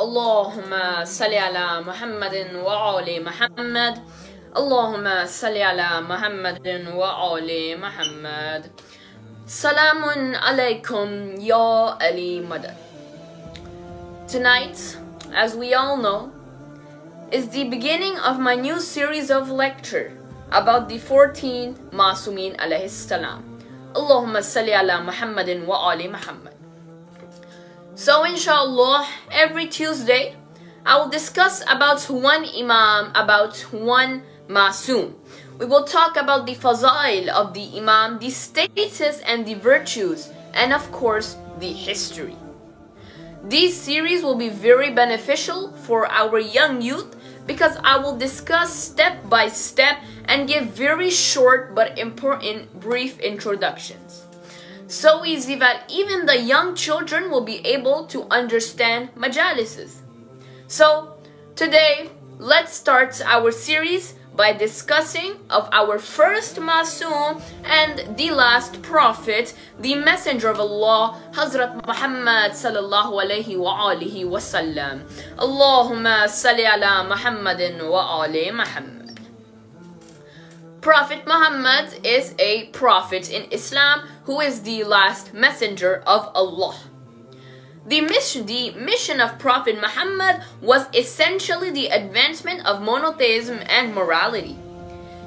اللهم صل على محمد وآل محمد اللهم صل على محمد وآل محمد سلام عليكم يا Ali Madad Tonight, as we all know, is the beginning of my new series of lecture about the 14 Masumin alayhi salam. Allahumma salli ala Muhammadin wa ali Muhammad. So inshallah, every Tuesday, I will discuss about one Imam, about one Masum. We will talk about the fazail of the Imam, the status and the virtues, and of course, the history. These series will be very beneficial for our young youth because I will discuss step by step and give very short but important brief introductions. So easy that even the young children will be able to understand majalises. So today, let's start our series by discussing of our first Masum and the last prophet, the messenger of Allah, Hazrat Muhammad sallallahu alayhi wa alihi wa sallam. Allahumma salli ala Muhammadin wa ali Muhammad. Prophet Muhammad is a prophet in Islam who is the last messenger of Allah. The mission, the mission of Prophet Muhammad was essentially the advancement of monotheism and morality.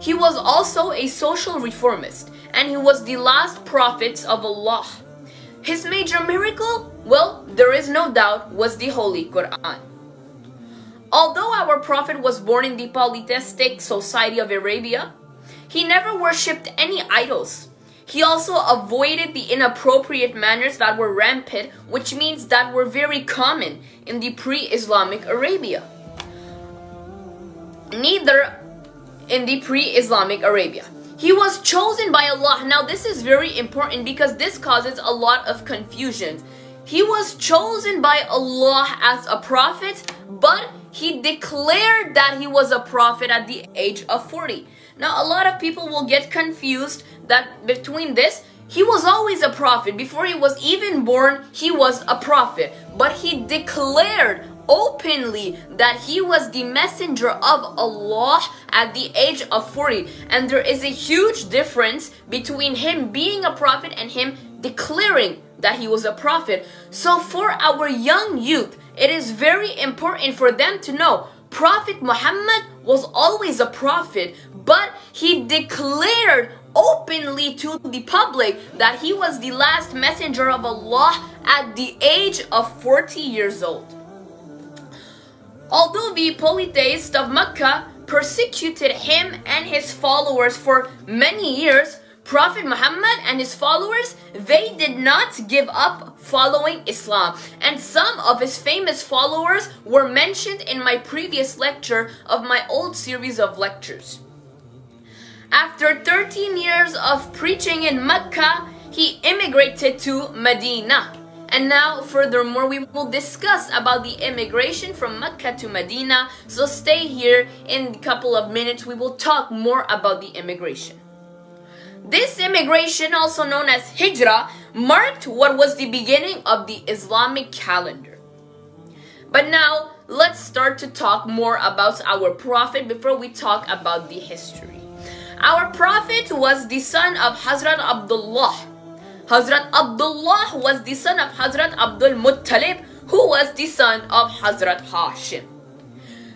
He was also a social reformist and he was the last prophet of Allah. His major miracle, well, there is no doubt, was the Holy Quran. Although our prophet was born in the polytheistic society of Arabia, he never worshipped any idols he also avoided the inappropriate manners that were rampant, which means that were very common in the pre-Islamic Arabia. Neither in the pre-Islamic Arabia. He was chosen by Allah. Now this is very important because this causes a lot of confusion. He was chosen by Allah as a prophet, but he declared that he was a prophet at the age of 40. Now a lot of people will get confused that between this, he was always a prophet. Before he was even born, he was a prophet. But he declared openly that he was the messenger of Allah at the age of 40. And there is a huge difference between him being a prophet and him declaring that he was a prophet. So for our young youth, it is very important for them to know Prophet Muhammad was always a prophet, but he declared openly to the public that he was the last messenger of Allah at the age of 40 years old. Although the polytheists of Mecca persecuted him and his followers for many years, Prophet Muhammad and his followers, they did not give up following Islam. And some of his famous followers were mentioned in my previous lecture of my old series of lectures. After 13 years of preaching in Mecca, he immigrated to Medina. And now, furthermore, we will discuss about the immigration from Mecca to Medina. So stay here in a couple of minutes. We will talk more about the immigration. This immigration, also known as Hijrah, marked what was the beginning of the Islamic calendar. But now, let's start to talk more about our Prophet before we talk about the history. Our Prophet was the son of Hazrat Abdullah. Hazrat Abdullah was the son of Hazrat Abdul Muttalib, who was the son of Hazrat Hashim.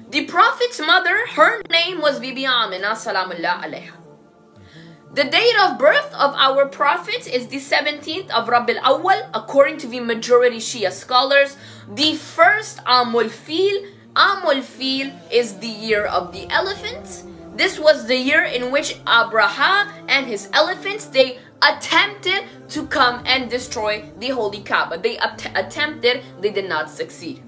The Prophet's mother, her name was Bibi Amina salamullah alayha. The date of birth of our Prophet is the 17th of Rabil Awal, according to the majority Shia scholars. The first Amul Fil, Amul Fil is the year of the elephant. This was the year in which Abraha and his elephants, they attempted to come and destroy the Holy Kaaba. They att attempted, they did not succeed.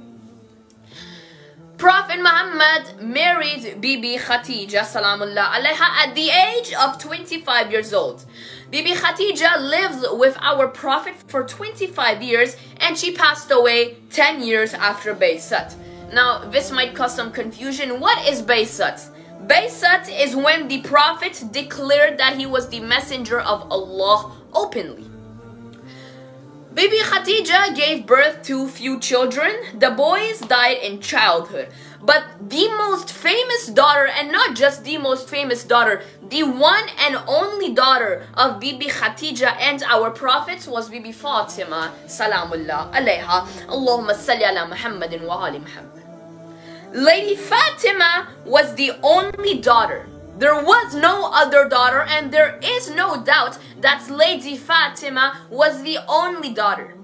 Prophet Muhammad married Bibi Khatija salamullah at the age of 25 years old. Bibi Khatija lived with our Prophet for 25 years and she passed away 10 years after Baysat. Now, this might cause some confusion. What is Baysat? Baysat is when the Prophet declared that he was the messenger of Allah openly. Bibi Khadija gave birth to few children. The boys died in childhood. But the most famous daughter, and not just the most famous daughter, the one and only daughter of Bibi Khadija and our prophets was Bibi Fatima. Salamullah alayha. Allahumma salli ala Muhammadin wa ali Muhammad. Lady Fatima was the only daughter there was no other daughter, and there is no doubt that Lady Fatima was the only daughter.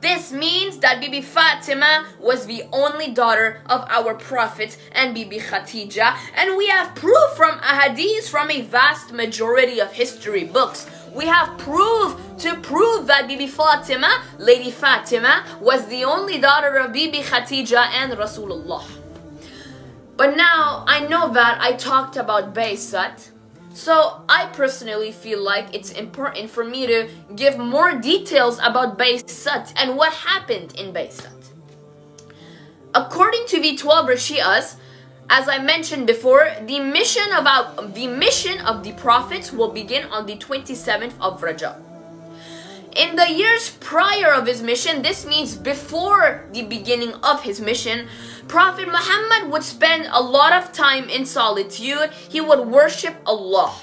This means that Bibi Fatima was the only daughter of our Prophet and Bibi Khatija, and we have proof from ahadith from a vast majority of history books. We have proof to prove that Bibi Fatima, Lady Fatima, was the only daughter of Bibi Khatija and Rasulullah. But now I know that I talked about Baysat. So I personally feel like it's important for me to give more details about Baysat and what happened in Baysat. According to the Twelver Shias, as I mentioned before, the mission of our, the mission of the prophets will begin on the 27th of Rajab. In the years prior of his mission, this means before the beginning of his mission, Prophet Muhammad would spend a lot of time in solitude. He would worship Allah.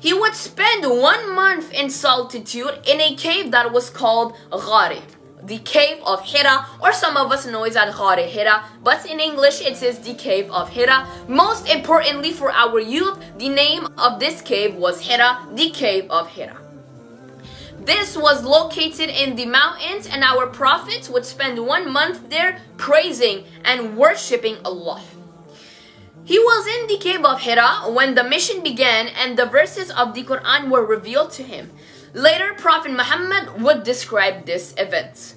He would spend one month in solitude in a cave that was called Ghari, the cave of Hira, or some of us know it as Ghari Hira, but in English it says the cave of Hira. Most importantly for our youth, the name of this cave was Hira, the cave of Hira. This was located in the mountains, and our prophets would spend one month there praising and worshipping Allah. He was in the cave of Hira when the mission began and the verses of the Quran were revealed to him. Later, Prophet Muhammad would describe this event.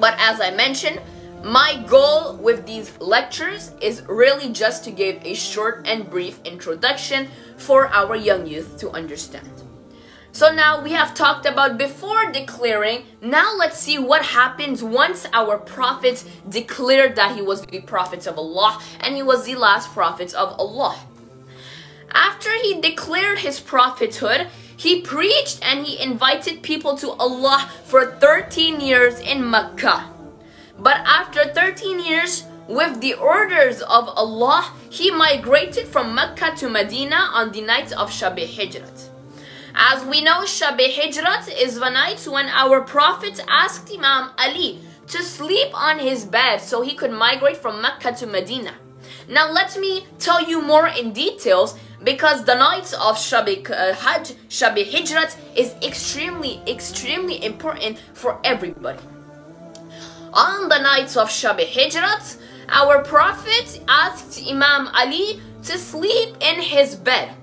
But as I mentioned, my goal with these lectures is really just to give a short and brief introduction for our young youth to understand. So now we have talked about before declaring. Now let's see what happens once our prophet declared that he was the prophet of Allah and he was the last prophet of Allah. After he declared his prophethood, he preached and he invited people to Allah for 13 years in Mecca. But after 13 years, with the orders of Allah, he migrated from Mecca to Medina on the night of Shabi Hijrat. As we know, Shabi Hijrat is the night when our Prophet asked Imam Ali to sleep on his bed so he could migrate from Mecca to Medina. Now let me tell you more in details because the night of Shabi uh, Hajj, Shabi Hijrat is extremely, extremely important for everybody. On the night of Shabi Hijrat, our Prophet asked Imam Ali to sleep in his bed.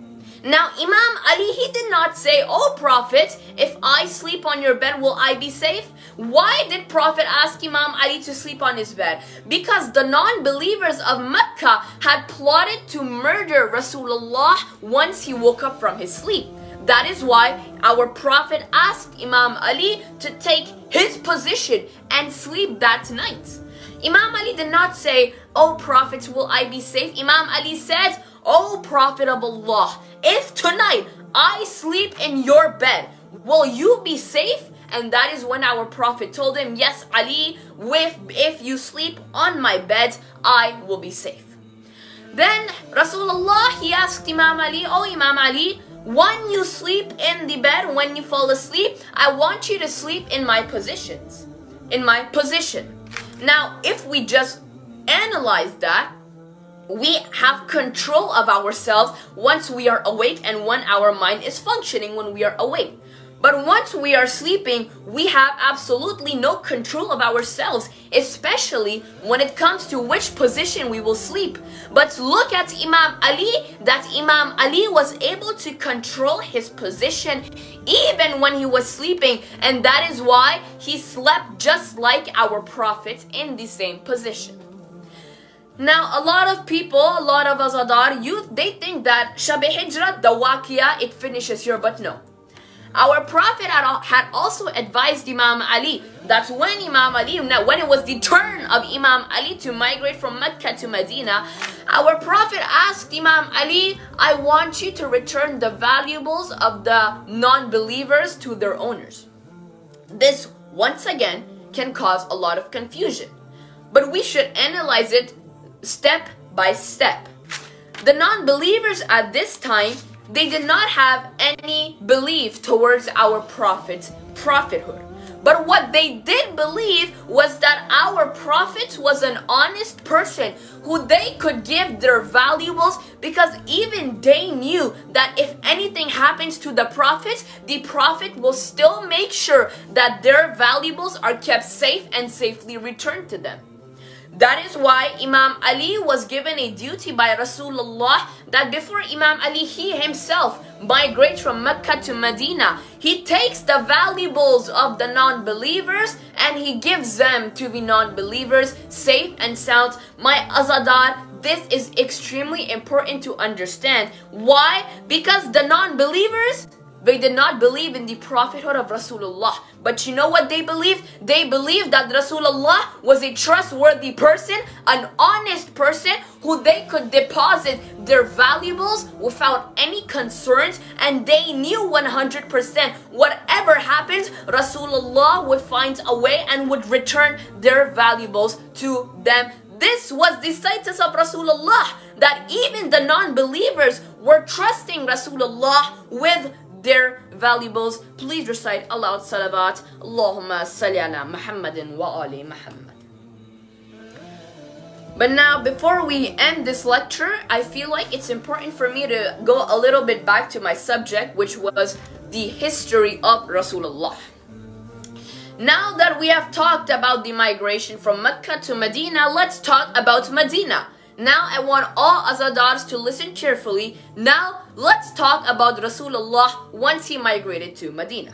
Now, Imam Ali, he did not say, Oh Prophet, if I sleep on your bed, will I be safe? Why did Prophet ask Imam Ali to sleep on his bed? Because the non-believers of Mecca had plotted to murder Rasulullah once he woke up from his sleep. That is why our Prophet asked Imam Ali to take his position and sleep that night. Imam Ali did not say, Oh Prophet, will I be safe? Imam Ali said, Oh Prophet of Allah, if tonight I sleep in your bed, will you be safe? And that is when our Prophet told him, Yes, Ali, if, if you sleep on my bed, I will be safe. Then Rasulullah, he asked Imam Ali, Oh Imam Ali, when you sleep in the bed, when you fall asleep, I want you to sleep in my positions. In my position. Now, if we just analyze that, we have control of ourselves once we are awake and when our mind is functioning when we are awake. But once we are sleeping, we have absolutely no control of ourselves, especially when it comes to which position we will sleep. But look at Imam Ali, that Imam Ali was able to control his position even when he was sleeping, and that is why he slept just like our Prophet in the same position. Now, a lot of people, a lot of Azadar youth, they think that Shabi Hijrat, the Waqia, it finishes here, but no. Our Prophet had also advised Imam Ali that when Imam Ali, when it was the turn of Imam Ali to migrate from Mecca to Medina, our Prophet asked Imam Ali, I want you to return the valuables of the non-believers to their owners. This, once again, can cause a lot of confusion. But we should analyze it step by step. The non believers at this time, they did not have any belief towards our prophet's prophethood. But what they did believe was that our prophet was an honest person who they could give their valuables because even they knew that if anything happens to the prophet, the prophet will still make sure that their valuables are kept safe and safely returned to them. That is why Imam Ali was given a duty by Rasulullah that before Imam Ali, he himself migrates from Mecca to Medina. He takes the valuables of the non-believers and he gives them to the non-believers safe and sound. My Azadar, this is extremely important to understand. Why? Because the non-believers they did not believe in the prophethood of Rasulullah. But you know what they believed? They believed that Rasulullah was a trustworthy person, an honest person who they could deposit their valuables without any concerns and they knew 100% whatever happens, Rasulullah would find a way and would return their valuables to them this was the status of Rasulullah that even the non-believers were trusting Rasulullah with their valuables. Please recite aloud salawat. Allahumma salli ala Muhammadin wa ali Muhammad. But now, before we end this lecture, I feel like it's important for me to go a little bit back to my subject, which was the history of Rasulullah. Now that we have talked about the migration from Mecca to Medina, let's talk about Medina. Now I want all Azadars to listen cheerfully. Now let's talk about Rasulullah once he migrated to Medina.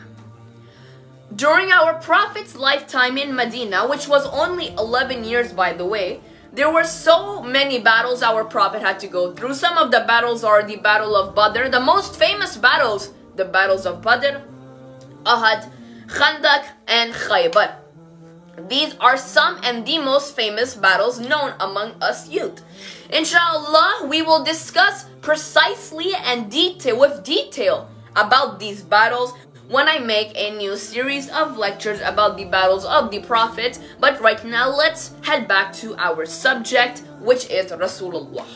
During our Prophet's lifetime in Medina, which was only 11 years by the way, there were so many battles our Prophet had to go through. Some of the battles are the Battle of Badr, the most famous battles, the battles of Badr, Uhud, Khandak, and Khaybar. These are some and the most famous battles known among us youth. Inshallah, we will discuss precisely and detail with detail about these battles when I make a new series of lectures about the battles of the Prophet. But right now, let's head back to our subject, which is Rasulullah.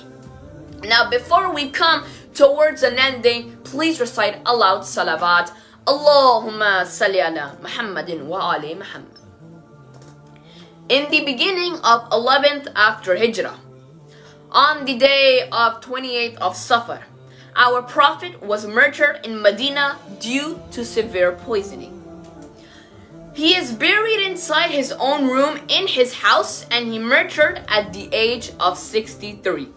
Now, before we come towards an ending, please recite aloud salawat. Allahumma salli ala Muhammadin wa ali Muhammad. In the beginning of 11th after Hijrah, on the day of 28th of Safar, our Prophet was murdered in Medina due to severe poisoning. He is buried inside his own room in his house and he murdered at the age of 63.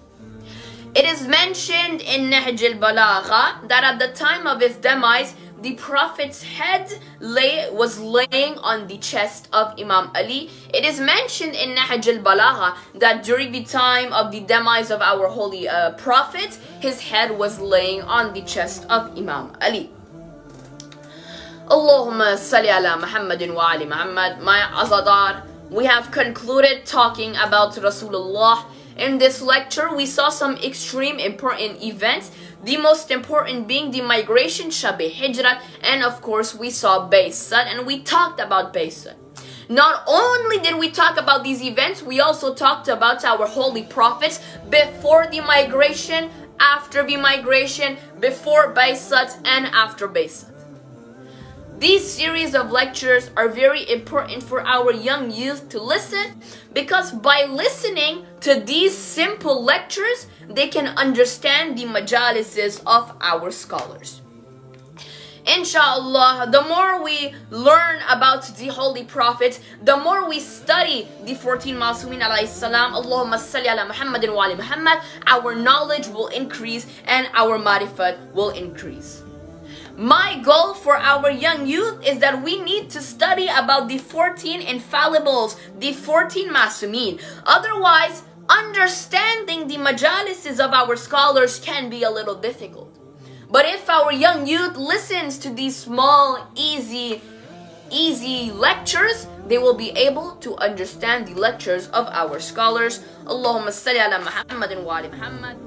It is mentioned in Nahj al-Balagha that at the time of his demise, the Prophet's head lay, was laying on the chest of Imam Ali. It is mentioned in Nahj al-Balagha that during the time of the demise of our holy uh, Prophet, his head was laying on the chest of Imam Ali. Allahumma salli ala Muhammadin wa ali Muhammad. My Azadar, we have concluded talking about Rasulullah. In this lecture, we saw some extreme important events the most important being the migration Shabi Hijrat and of course we saw Baysat and we talked about Baysat. Not only did we talk about these events, we also talked about our holy prophets before the migration, after the migration, before Baysat and after Baysat. These series of lectures are very important for our young youth to listen because by listening to these simple lectures, they can understand the majalises of our scholars. Inshallah, the more we learn about the Holy Prophet, the more we study the 14 Masumin alayhi salam, Allahumma salli ala Muhammadin wa ali Muhammad, our knowledge will increase and our marifat will increase. My goal for our young youth is that we need to study about the 14 infallibles, the 14 masumin. Otherwise, understanding the majalises of our scholars can be a little difficult. But if our young youth listens to these small, easy, easy lectures, they will be able to understand the lectures of our scholars. Allahumma salli ala Muhammadin wa ali Muhammad.